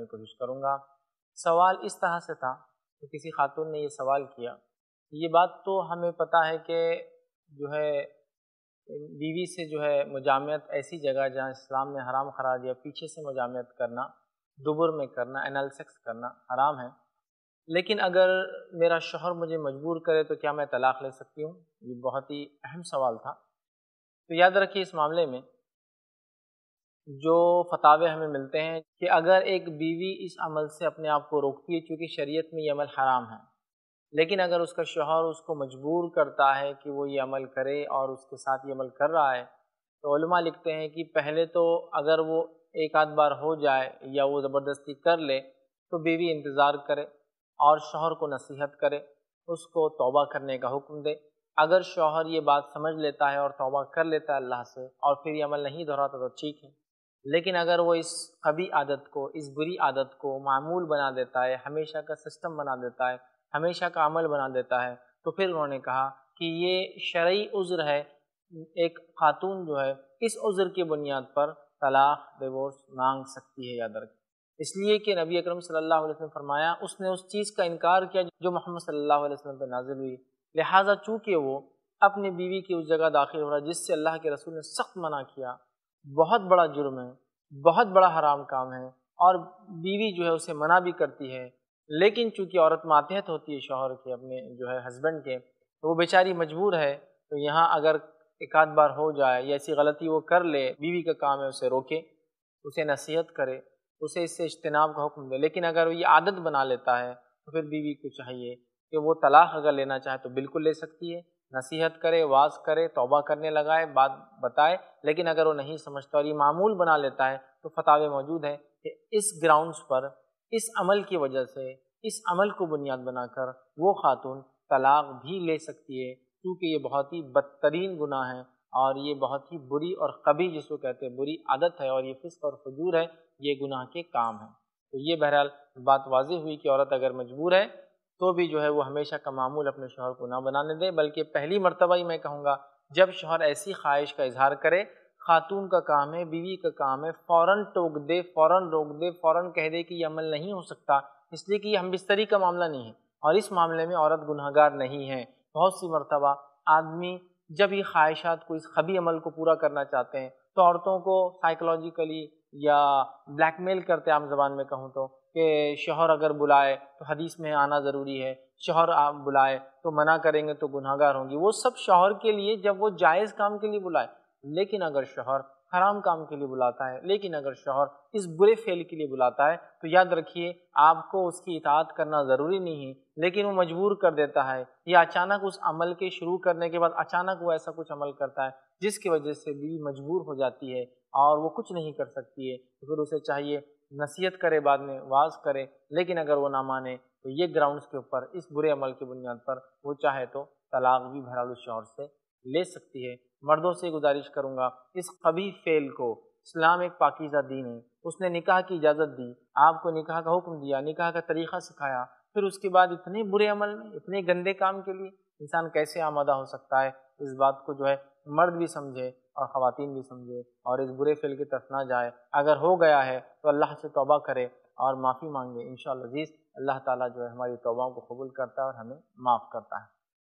رکھنے کی کوشش کروں گا۔ سوال اس طرح سے تھا کہ کسی خاتون نے یہ سوال کیا۔ یہ بات تو ہمیں پتہ ہے کہ جو ہے، بیوی سے جو ہے مجامعت ایسی جگہ جہاں اسلام نے حرام قرار دیا پیچھے سے مجامعت کرنا، دبر میں کرنا انالسیکس کرنا حرام ہے۔ لیکن اگر میرا شوہر مجھے مجبور کرے تو کیا میں طلاق لے سکتی ہوں؟ یہ بہت ہی اہم سوال تھا۔ تو یاد رکھیے اس معاملے میں جو فتوے ہمیں ملتے ہیں کہ اگر ایک بیوی اس عمل سے اپنے آپ کو روکتی ہے چونکہ شریعت میں یہ عمل حرام ہے، لیکن اگر اس کا شوہر اس کو مجبور کرتا ہے کہ وہ یہ عمل کرے اور اس کے ساتھ یہ عمل کر رہا ہے، تو علماء لکھتے ہیں کہ پہلے تو اگر وہ ایک آدھ بار ہو جائے یا وہ زبردستی کر لے تو بیوی انتظار کرے اور شوہر کو نصیحت کرے، اس کو توبہ کرنے کا حکم دے۔ اگر شوہر یہ بات سمجھ لیتا ہے اور توبہ کر لیتا ہے اللہ سے اور پھر یہ عمل نہیں دہراتا تو ٹھیک ہے۔ لیکن اگر وہ اس قبی عادت کو، اس بری عادت کو معمول بنا دیتا ہے، ہمیشہ کا سسٹم بنا دیتا ہے، ہمیشہ کا عمل بنا دیتا ہے، تو پھر انہوں نے کہا کہ یہ شرعی عذر ہے۔ ایک خاتون جو ہے، اس عذر کی بنیاد پر طلاق ڈیورس مانگ سکتی ہے یاد رکھ اس لیے کہ نبی اکرم صلی اللہ علیہ وسلم فرمایا، اس نے اس چیز کا انکار کیا جو محمد صلی اللہ علیہ وسلم پہ نازل ہوئی۔ لہٰذا چونکہ وہ اپنی بیوی کی اس جگہ داخل ہو رہا، جس سے اللہ کے رسول نے سخت منع کیا بہت بڑا جرم ہے، بہت بڑا حرام کام ہے اور بیوی جو ہے اسے منع بھی کرتی ہے۔ لیکن چونکہ عورت ماتحت ہوتی ہے شوہر کے، اپنے جو ہے ہسبینڈ کے، تو وہ بیچاری مجبور ہے۔ تو یہاں اگر ایک آدھ بار ہو جائے یا ایسی غلطی وہ کر لے، بیوی کا کام ہے اسے روکے، اسے نصیحت کرے، اسے اس سے اجتناب کا حکم دے۔ لیکن اگر وہ یہ عادت بنا لیتا ہے، تو پھر بیوی کو چاہیے کہ وہ طلاق اگر لینا چاہے تو بالکل لے سکتی ہے۔ نصیحت کرے، واز کرے، توبہ کرنے لگائے، بات بتائے، لیکن اگر وہ نہیں سمجھتا اور یہ معمول بنا لیتا ہے تو فتح موجود ہے کہ اس گراؤنڈس پر، اس عمل کی وجہ سے، اس عمل کو بنیاد بنا کر وہ خاتون طلاق بھی لے سکتی ہے، کیونکہ یہ بہت ہی بدترین گناہ ہے اور یہ بہت ہی بری اور قبی جس کو کہتے ہیں، بری عادت ہے اور یہ فسق اور فجور ہے، یہ گناہ کے کام ہیں۔ تو یہ بہرحال بات واضح ہوئی کہ عورت اگر مجبور ہے تو بھی جو ہے وہ ہمیشہ کا معمول اپنے شوہر کو نہ بنانے دے، بلکہ پہلی مرتبہ ہی میں کہوں گا، جب شوہر ایسی خواہش کا اظہار کرے، خاتون کا کام ہے، بیوی کا کام ہے، فوراً ٹوک دے، فوراً روک دے، فوراً کہہ دے کہ یہ عمل نہیں ہو سکتا، اس لیے کہ یہ ہم بستری کا معاملہ نہیں ہے۔ اور اس معاملے میں عورت گناہ گار نہیں ہے۔ بہت سی مرتبہ آدمی جب یہ خواہشات کو، اس خبی عمل کو پورا کرنا چاہتے ہیں، تو عورتوں کو سائیکلوجیکلی یا بلیک میل کرتے عام زبان میں کہوں تو۔ کہ شوہر اگر بلائے تو حدیث میں آنا ضروری ہے، شوہر آپ بلائے تو منع کریں گے تو گناہ گار ہوں گی۔ وہ سب شوہر کے لیے جب وہ جائز کام کے لیے بلائے، لیکن اگر شوہر حرام کام کے لیے بلاتا ہے، لیکن اگر شوہر اس برے فعل کے لیے بلاتا ہے، تو یاد رکھیے آپ کو اس کی اطاعت کرنا ضروری نہیں ہے، لیکن وہ مجبور کر دیتا ہے یا اچانک اس عمل کے شروع کرنے کے بعد اچانک وہ ایسا کچھ عمل کرتا ہے جس کی وجہ سے بیوی مجبور ہو جاتی ہے اور وہ کچھ نہیں کر سکتی ہے۔ تو پھر اسے چاہیے نصیحت کرے، بعد میں واز کرے، لیکن اگر وہ نہ مانے تو یہ گراؤنڈس کے اوپر، اس برے عمل کی بنیاد پر وہ چاہے تو طلاق بھی بہرحال اس شوہر سے لے سکتی ہے۔ مردوں سے گزارش کروں گا، اس قبی فعل کو، اسلام ایک پاکیزہ دین ہے۔ اس نے نکاح کی اجازت دی، آپ کو نکاح کا حکم دیا، نکاح کا طریقہ سکھایا، پھر اس کے بعد اتنے برے عمل میں اتنے گندے کام کے لیے انسان کیسے آمادہ ہو سکتا ہے؟ اس بات کو جو ہے مرد بھی سمجھے۔ اور خواتین بھی سمجھے اور اس برے فعل کی طرف نہ جائے۔ اگر ہو گیا ہے تو اللہ سے توبہ کرے اور معافی مانگے۔ انشاءاللہ عزیز، اللہ تعالیٰ جو ہے ہماری توباؤں کو قبول کرتا ہے اور ہمیں معاف کرتا ہے۔